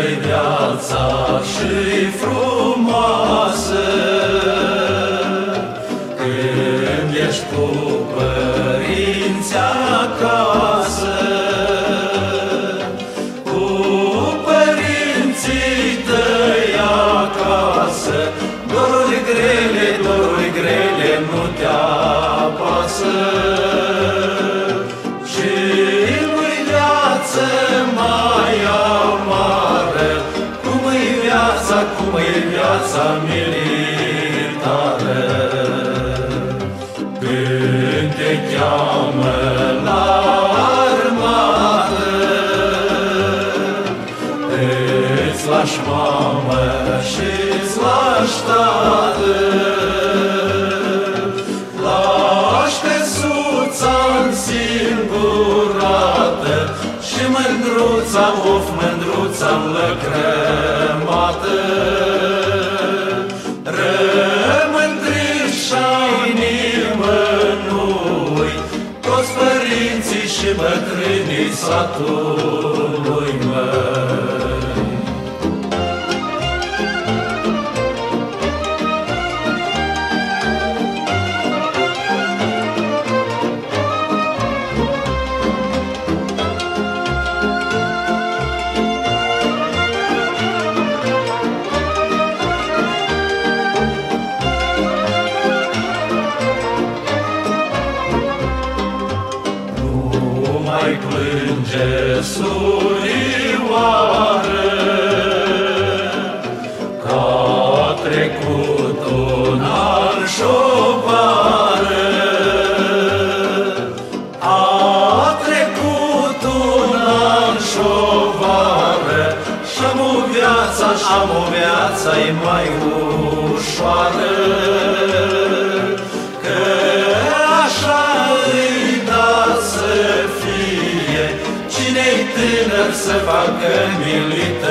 Că-i viața și frumoasă. Când ești cu viața militară. Când te cheamă la armată Îți lași mamă și îți lași tată. Lași căsuța în singurată Și mândruța, of, mândruța lăcrămată Toți părinții și bătrânii satului măi mai plânge surioară Ca a trecut un an șovară A trecut un an șovară Și-am o viața, și-am o viața e mai ușoară tânăr să facă militărie